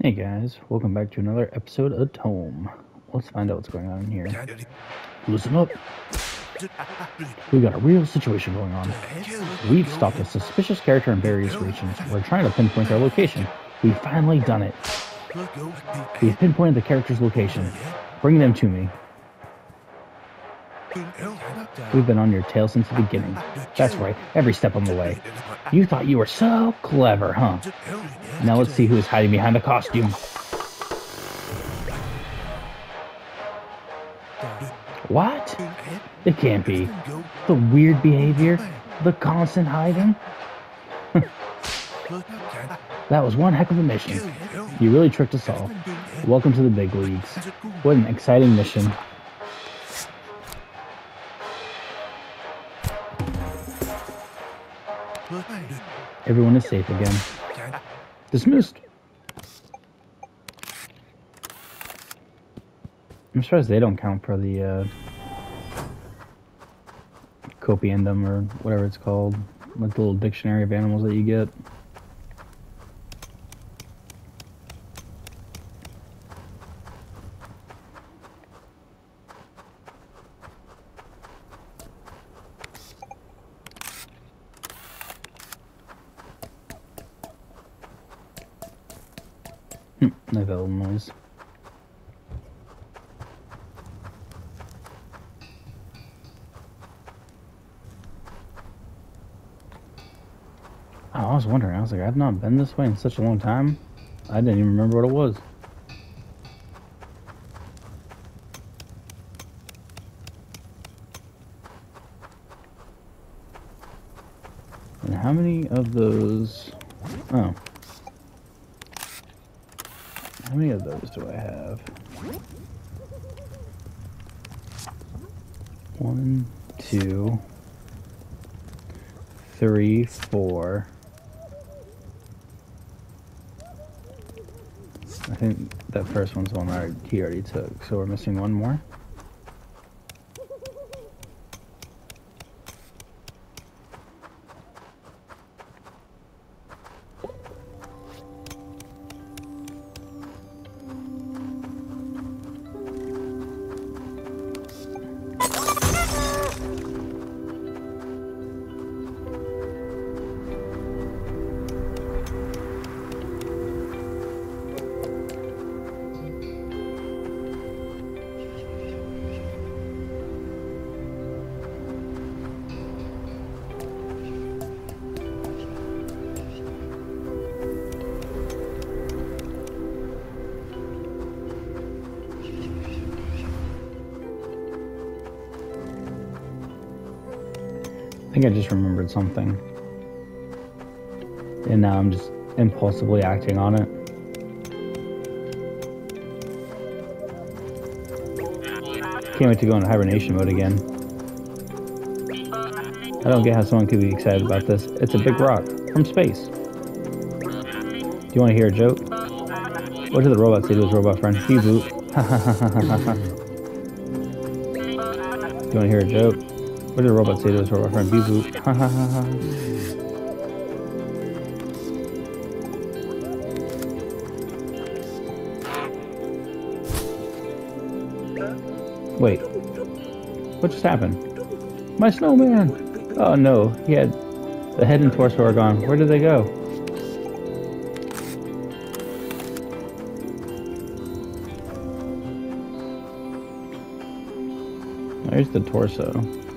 Hey guys, welcome back to another episode of Toem. Let's find out what's going on in here. Listen up. We got a real situation going on. We've stopped a suspicious character in various regions. We're trying to pinpoint their location. We've finally done it. We've pinpointed the character's location. Bring them to me. We've been on your tail since the beginning. That's right, every step on the way. You thought you were so clever, huh? Now let's see who is hiding behind the costume. What? It can't be. The weird behavior? The constant hiding? that was one heck of a mission. You really tricked us all. Welcome to the big leagues. What an exciting mission. Everyone is safe again. Dismissed. I'm surprised they don't count for the uh, copiendum or whatever it's called, like the little dictionary of animals that you get. Noise. Oh, I was wondering. I was like, I've not been this way in such a long time. I didn't even remember what it was. And how many of those? Oh. Those do I have? One, two, three, four. I think that first one's one I, he already took, so we're missing one more. Think I just remembered something. And now I'm just impulsively acting on it. Can't wait to go into hibernation mode again. I don't get how someone could be excited about this. It's a big rock from space. Do you want to hear a joke? What did the robot say to his robot friend? Beep boop. Do you want to hear a joke? What did robot say to his robot friend? Boop. Ha ha ha ha. Wait. What just happened? My snowman! Oh no, he had the head and torso are gone. Where did they go? There's the torso.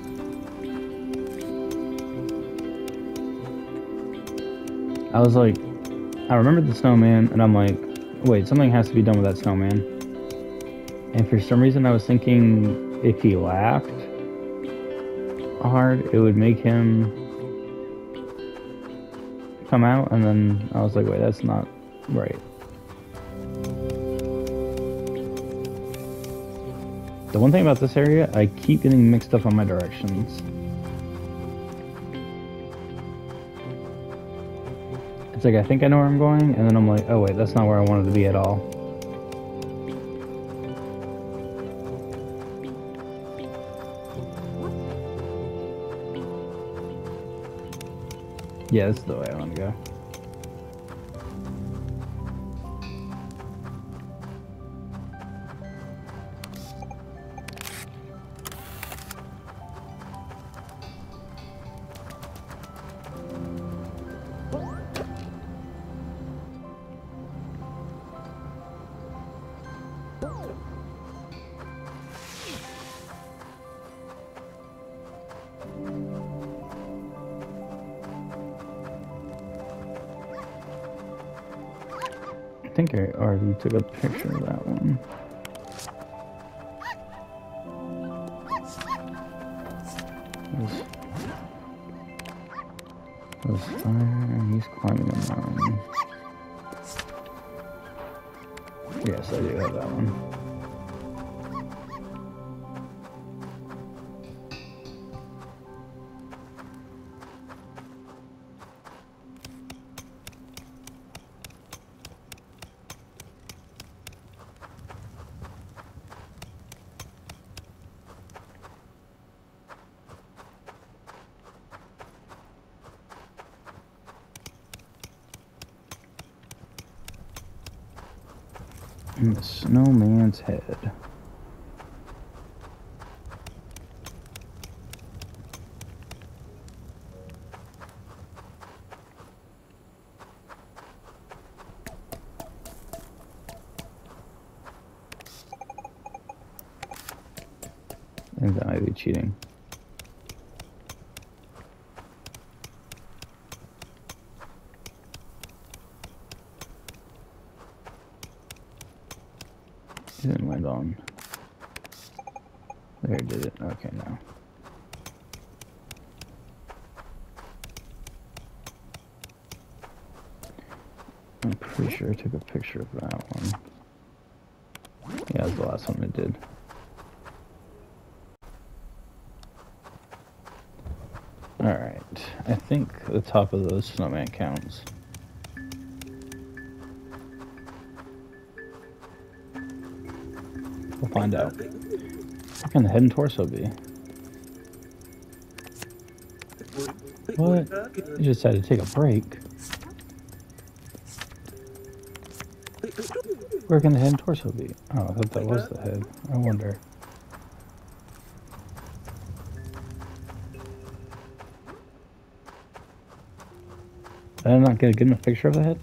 I was like, I remembered the snowman, and I'm like, wait, something has to be done with that snowman. And for some reason, I was thinking if he laughed hard, it would make him come out, and then I was like, wait, that's not right. The one thing about this area, I keep getting mixed up on my directions. It's like I think I know where I'm going, and then I'm like, oh wait, that's not where I wanted to be at all. Yeah, this is the way I want to go. I think I already took a picture of that one. Yes, I do have that one. In the snowman's head. I think that might be cheating. Didn't. There did it. Okay, now. I'm pretty sure I took a picture of that one. Yeah, that's the last one I did. Alright, I think the top of those snowman counts. Find out. Where can the head and torso be? What? You just had to take a break. Where can the head and torso be? Oh, I thought that was the head. I wonder. Did I not get a good enough picture of the head?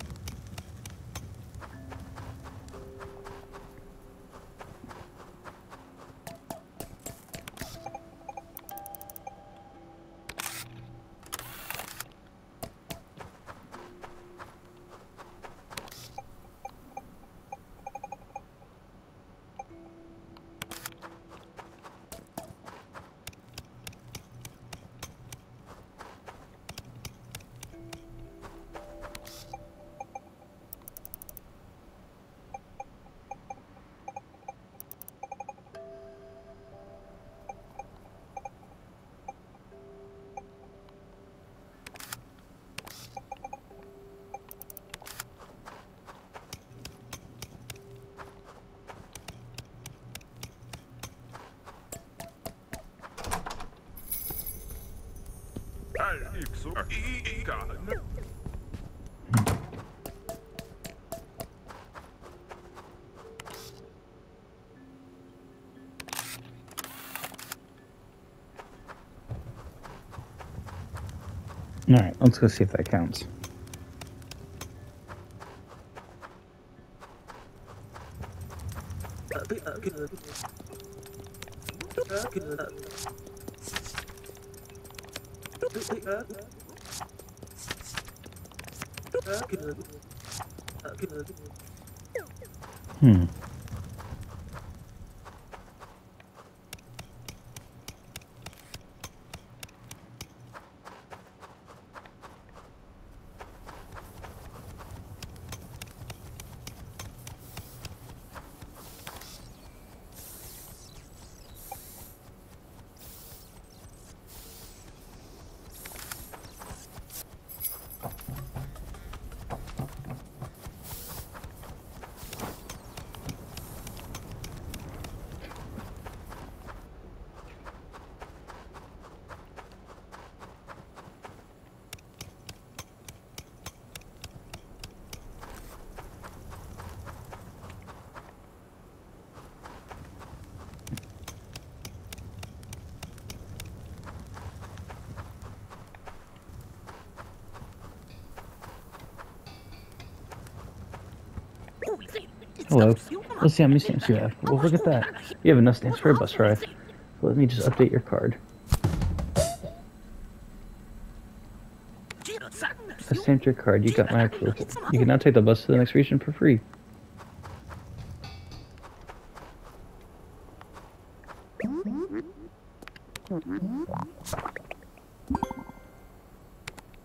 Alright, let's go see if that counts. Hmm. Hello. Let's see how many stamps you have. Well, look at that. You have enough stamps for a bus ride. Let me just update your card. I stamped your card. You got my approval. You can now take the bus to the next region for free.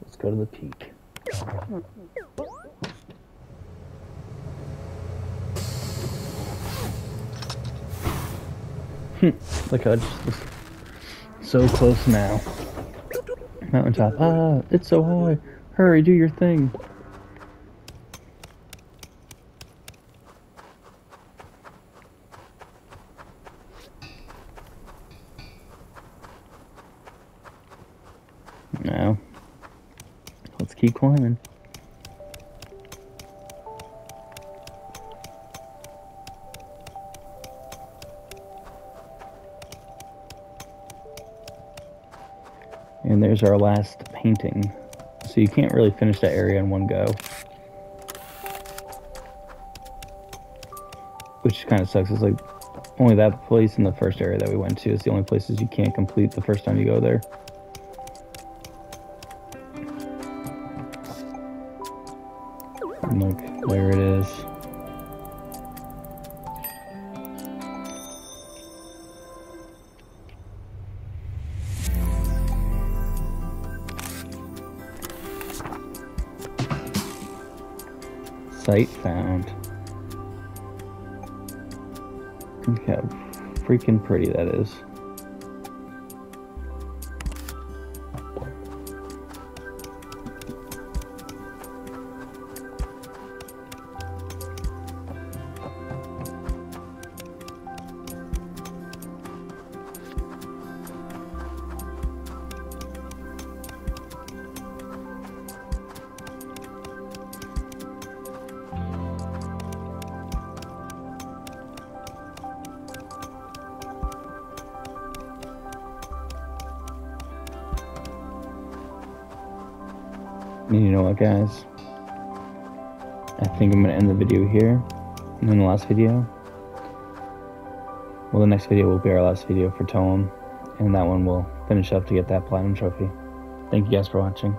Let's go to the peak. Look how just so close now. Mountaintop. Ah, it's so high. Hurry, do your thing. Now, let's keep climbing. There's our last painting. So you can't really finish that area in one go. Which kind of sucks. It's like only that place in the first area that we went to is the only places you can't complete the first time you go there. Site found. Look how freaking pretty that is. And you know what, guys? I think I'm going to end the video here. And then the last video. Well, the next video will be our last video for Toem. And that one will finish up to get that Platinum Trophy. Thank you guys for watching.